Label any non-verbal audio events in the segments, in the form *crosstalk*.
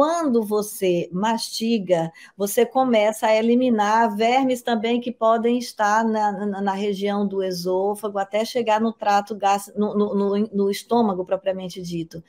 Quando você mastiga, você começa a eliminar vermes também que podem estar na, na, na região do esôfago, até chegar no trato gástrico, no, no, no estômago propriamente dito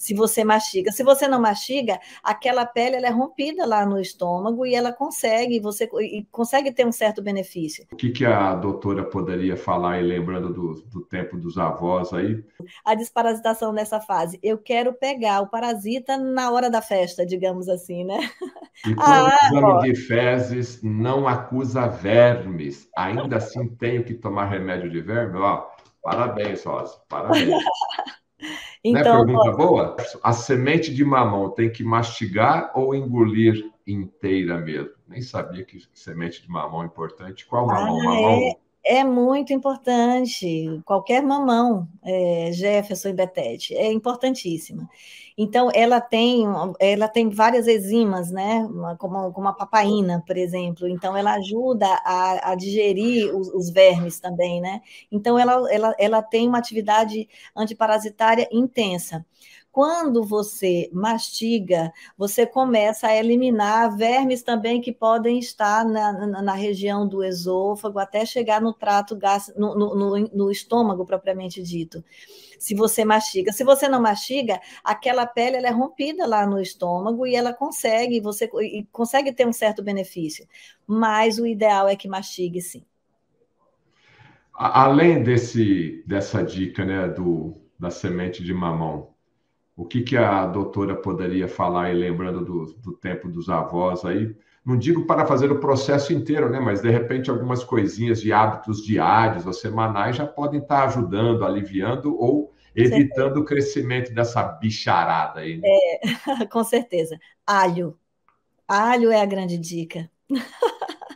se você mastiga. Se você não mastiga, aquela pele ela é rompida lá no estômago e ela consegue, você e consegue ter um certo benefício. O que, que a doutora poderia falar aí, lembrando do, do tempo dos avós aí? A desparasitação nessa fase. Eu quero pegar o parasita na hora da festa, digamos assim, né? *laughs* E quando ah, o exame ó. de fezes não acusa vermes, ainda assim tenho que tomar remédio de verme? Ó, parabéns, Rosa, parabéns. *laughs* Então, Não é pergunta boa? A semente de mamão tem que mastigar ou engolir inteira mesmo? Nem sabia que semente de mamão é importante. Qual mamão? Ah, mamão? É, é, muito importante. Qualquer mamão, é, Jefferson e Betete, é importantíssima. Então, ela tem, ela tem várias enzimas, né? Como, como a papaina, por exemplo. Então, ela ajuda a, a digerir os, os, vermes também, né? Então, ela, ela, ela tem uma atividade antiparasitária intensa. Quando você mastiga, você começa a eliminar vermes também que podem estar na, na, na região do esôfago, até chegar no trato gástrico, no, no, no estômago propriamente dito se você mastiga. Se você não mastiga, aquela pele ela é rompida lá no estômago e ela consegue, você e consegue ter um certo benefício. Mas o ideal é que mastigue sim. Além desse, dessa dica né, do, da semente de mamão, o que, que a doutora poderia falar aí, lembrando do, do tempo dos avós aí? Não digo para fazer o processo inteiro, né? Mas de repente algumas coisinhas de hábitos diários ou semanais já podem estar ajudando, aliviando ou evitando o crescimento dessa bicharada aí. Né? É, *laughs* com certeza. Alho. Alho é a grande dica.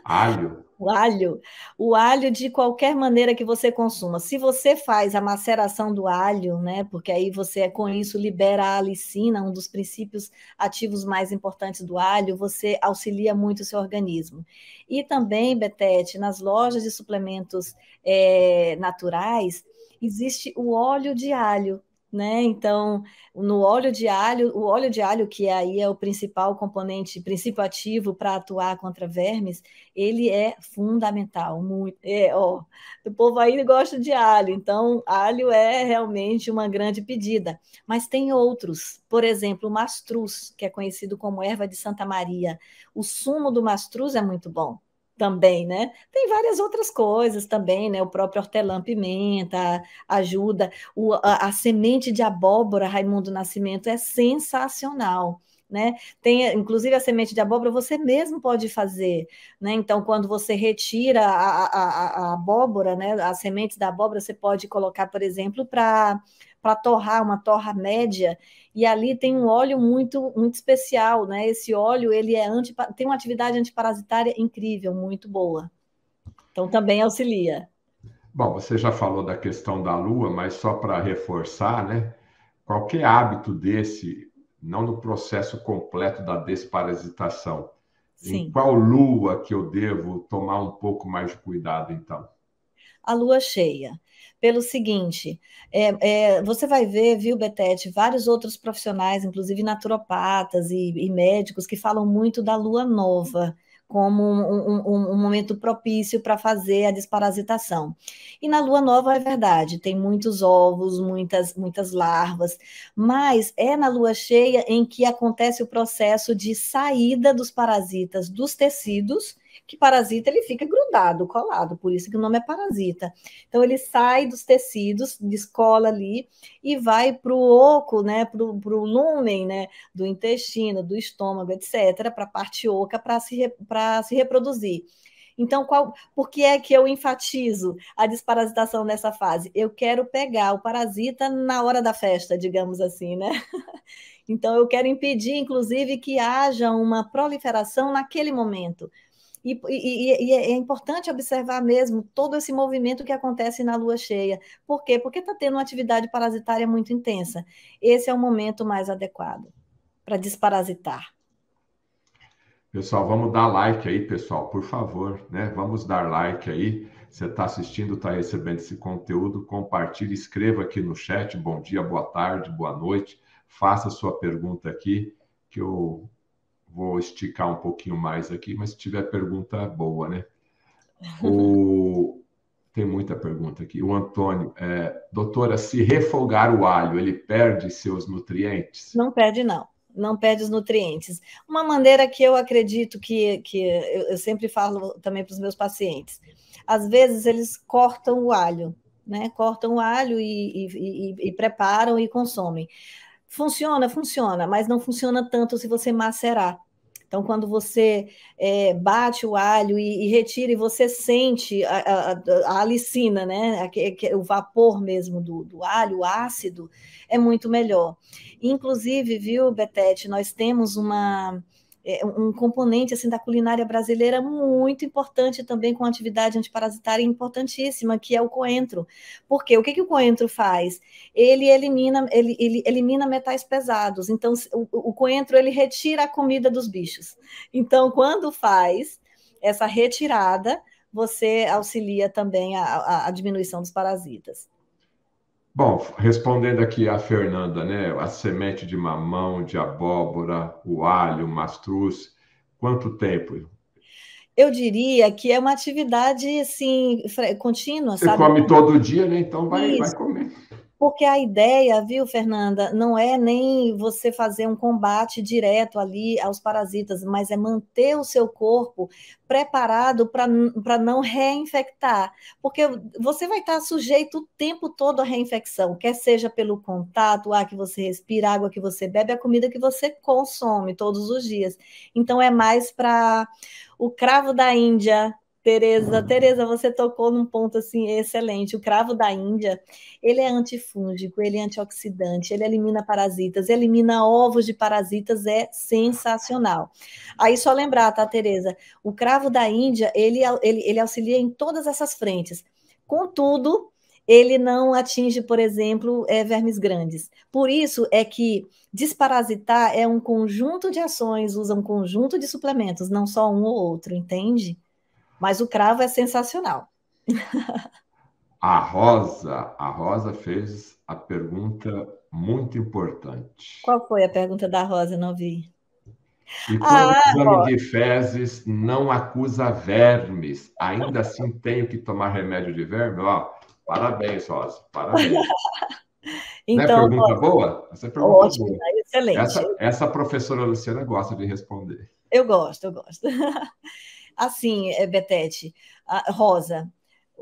Alho? O alho, o alho de qualquer maneira que você consuma. Se você faz a maceração do alho, né, porque aí você com isso libera a alicina, um dos princípios ativos mais importantes do alho, você auxilia muito o seu organismo. E também, Betete, nas lojas de suplementos é, naturais, existe o óleo de alho, né? Então, no óleo de alho, o óleo de alho, que aí é o principal componente, princípio ativo para atuar contra vermes, ele é fundamental. Muito, é, ó, o povo aí gosta de alho, então alho é realmente uma grande pedida. Mas tem outros, por exemplo, o mastruz, que é conhecido como erva de Santa Maria. O sumo do mastruz é muito bom também, né? Tem várias outras coisas também, né? O próprio hortelã-pimenta ajuda. O, a, a, semente de abóbora, Raimundo Nascimento, é sensacional. Né? Tem, inclusive, a semente de abóbora você mesmo pode fazer, né? Então, quando você retira a, a, a abóbora, né? As sementes da abóbora, você pode colocar, por exemplo, para para torrar, uma torra média, e ali tem um óleo muito muito especial, né? Esse óleo ele é anti, tem uma atividade antiparasitária incrível, muito boa. Então também auxilia. Bom, você já falou da questão da lua, mas só para reforçar, né? Qualquer hábito desse, não no processo completo da desparasitação, Sim. em qual lua que eu devo tomar um pouco mais de cuidado, então? A lua cheia pelo seguinte: é, é, você vai ver, viu, Betete, vários outros profissionais, inclusive naturopatas e, e médicos, que falam muito da lua nova como um, um, um, momento propício para fazer a desparasitação. E na lua nova é verdade, tem muitos ovos, muitas, muitas larvas, mas é na lua cheia em que acontece o processo de saída dos parasitas dos tecidos que parasita ele fica grudado, colado, por isso que o nome é parasita. Então ele sai dos tecidos, descola ali e vai para o oco, né, para o lumen, né, do intestino, do estômago, etc., para a parte oca para se, se reproduzir. Então, qual, por que é que eu enfatizo a desparasitação nessa fase? Eu quero pegar o parasita na hora da festa, digamos assim, né? *laughs* Então, eu quero impedir, inclusive, que haja uma proliferação naquele momento. E, e, e, é importante observar mesmo todo esse movimento que acontece na lua cheia. Por quê? Porque está tendo uma atividade parasitária muito intensa. Esse é o momento mais adequado para desparasitar. Pessoal, vamos dar like aí, pessoal, por favor, né? Vamos dar like aí. Você está assistindo, está recebendo esse conteúdo, compartilhe, escreva aqui no chat. Bom dia, boa tarde, boa noite. Faça sua pergunta aqui que eu vou esticar um pouquinho mais aqui, mas se tiver pergunta boa, né? *laughs* O... Tem muita pergunta aqui. O Antônio, é, doutora, se refogar o alho, ele perde seus nutrientes? Não perde, não. Não perde os nutrientes. Uma maneira que eu acredito que, que eu sempre falo também para os meus pacientes. Às vezes eles cortam o alho, né? Cortam o alho e, e, e, e preparam e consomem. Funciona, funciona, mas não funciona tanto se você macerar. Então, quando você é, bate o alho e, e, retira e você sente a, a, a alicina, né? o vapor mesmo do, do alho, o ácido, é muito melhor. Inclusive, viu, Betete, nós temos uma é, um componente assim da culinária brasileira muito importante também com atividade antiparasitária importantíssima, que é o coentro. Porque o que, que o coentro faz? Ele elimina, ele, ele elimina metais pesados. Então, o, o coentro ele retira a comida dos bichos. Então, quando faz essa retirada, você auxilia também a, a, a diminuição dos parasitas. Bom, respondendo aqui a Fernanda, né? A semente de mamão, de abóbora, o alho, o mastruz, quanto tempo? Eu diria que é uma atividade assim contínua, Você sabe? come todo dia, né? Então vai, vai comer. Porque a ideia, viu, Fernanda, não é nem você fazer um combate direto ali aos parasitas, mas é manter o seu corpo preparado para não reinfectar. Porque você vai estar sujeito o tempo todo à reinfecção, quer seja pelo contato, o ar que você respira, a água que você bebe, a comida que você consome todos os dias. Então, é mais para o cravo da Índia, Tereza, Tereza, você tocou num ponto assim excelente. O cravo da Índia, ele é antifúngico, ele é antioxidante, ele elimina parasitas, elimina ovos de parasitas, é sensacional. Aí só lembrar, tá, Tereza? O cravo da Índia, ele, ele, ele auxilia em todas essas frentes. Contudo, ele não atinge, por exemplo, é, vermes grandes. Por isso é que desparasitar é um conjunto de ações, usa um conjunto de suplementos, não só um ou outro, entende? Mas o cravo é sensacional. A Rosa, a Rosa fez a pergunta muito importante. Qual foi a pergunta da Rosa? Não vi. E quando ah, o exame ó. de fezes não acusa vermes, ainda assim tenho que tomar remédio de verme? Ó, parabéns, Rosa, parabéns. então, *laughs* Não é pergunta ó, boa? Essa é pergunta ótimo, boa. excelente. Essa, essa professora Luciana gosta de responder. Eu gosto, eu gosto. *laughs* Assim, eh, Betete, Rosa,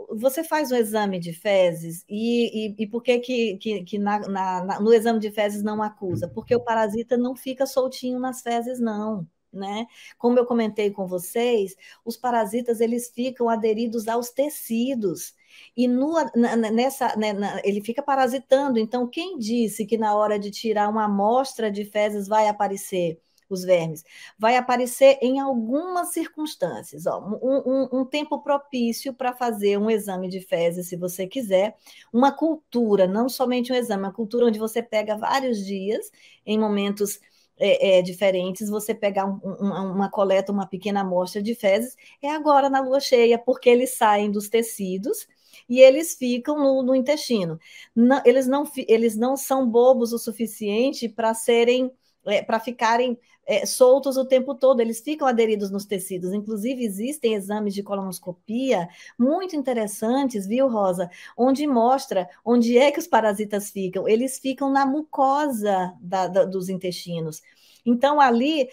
você faz um exame de fezes e, e, e por que, que, que, que na, na, no exame de fezes não acusa? Porque o parasita não fica soltinho nas fezes, não. Né? Como eu comentei com vocês, os parasitas eles ficam aderidos aos tecidos e no, nessa né, na, ele fica parasitando. Então, quem disse que na hora de tirar uma amostra de fezes vai aparecer os vermes, vai aparecer em algumas circunstâncias. Ó, um, um, um tempo propício para fazer um exame de fezes, se você quiser, uma cultura, não somente um exame, uma cultura onde você pega vários dias em momentos é, é, diferentes, você pegar um, um, uma coleta, uma pequena amostra de fezes, é agora na lua cheia, porque eles saem dos tecidos e eles ficam no, no intestino. Não, eles, não, eles não são bobos o suficiente para serem, é, para ficarem é, soltos o tempo todo, eles ficam aderidos nos tecidos. Inclusive, existem exames de colonoscopia muito interessantes, viu, Rosa? Onde mostra onde é que os parasitas ficam. Eles ficam na mucosa da, da, dos intestinos. Então, ali,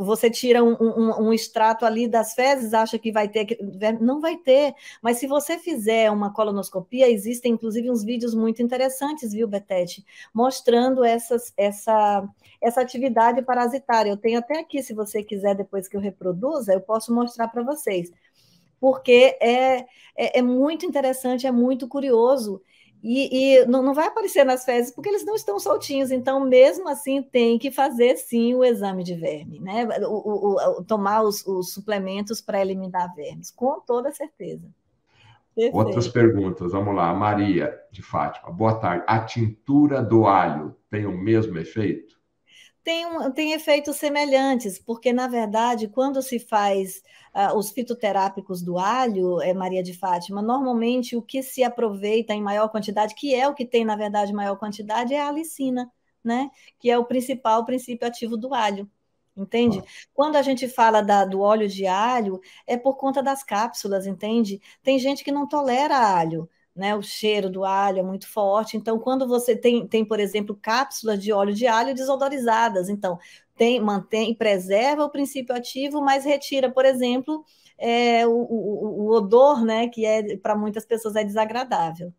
você tira um, um, um, extrato ali das fezes, acha que vai ter. Não vai ter. Mas se você fizer uma colonoscopia, existem inclusive uns vídeos muito interessantes, viu, Betete? Mostrando essas, essa, essa atividade parasitária. Eu tenho até aqui, se você quiser, depois que eu reproduza, eu posso mostrar para vocês. Porque é, é, é muito interessante, é muito curioso. E, e não, não, vai aparecer nas fezes porque eles não estão soltinhos, então, mesmo assim, tem que fazer sim o exame de verme, né? O, o, o tomar os, os suplementos para eliminar vermes, com toda certeza. Perfeito. Outras perguntas, vamos lá. Maria de Fátima, boa tarde. A tintura do alho tem o mesmo efeito? Tem, um, tem efeitos semelhantes, porque, na verdade, quando se faz uh, os fitoterápicos do alho, é, Maria de Fátima, normalmente o que se aproveita em maior quantidade, que é o que tem, na verdade, maior quantidade, é a alicina, né? Que é o principal princípio ativo do alho. Entende? Ah. Quando a gente fala da, do óleo de alho, é por conta das cápsulas, entende? Tem gente que não tolera alho, né? O cheiro do alho é muito forte. Então, quando você tem, tem por exemplo, cápsulas de óleo de alho desodorizadas, então tem, mantém, preserva o princípio ativo, mas retira, por exemplo, é, o, o, o odor, né? Que é para muitas pessoas é desagradável.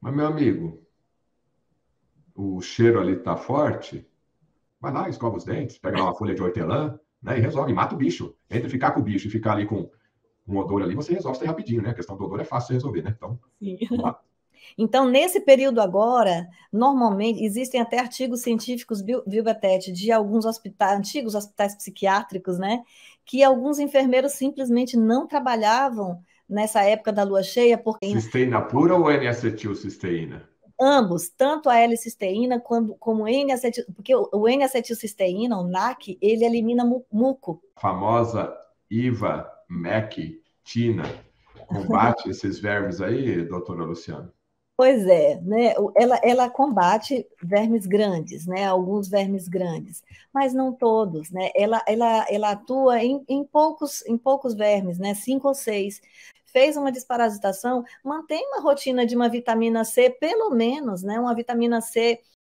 Mas, meu amigo, o cheiro ali está forte, vai lá, escova os dentes, pega lá uma folha de hortelã, né, e resolve, mata o bicho. Entre ficar com o bicho e ficar ali com um odor ali, você resolve isso aí rapidinho, né? A questão do odor é fácil de resolver, né? Então, Sim. *laughs* Então, nesse período agora, normalmente, existem até artigos científicos, Bilbatete, de alguns hospitais, antigos hospitais psiquiátricos, né? Que alguns enfermeiros simplesmente não trabalhavam nessa época da lua cheia. Porque... Cisteína pura ou N-acetilcisteína? ambos, tanto a L-cisteína quando, como o N-acetil, porque o N-acetilcisteína, o NAC, ele elimina muco. A famosa IVA, MEC, TINA, combate esses vermes aí, doutora Luciana? Pois é, né? Ela, ela combate vermes grandes, né? Alguns vermes grandes, mas não todos, né? Ela, ela, ela atua em, em poucos, em poucos vermes, né? Cinco ou seis fez uma desparasitação, mantém uma rotina de uma vitamina C, pelo menos, né? Uma vitamina C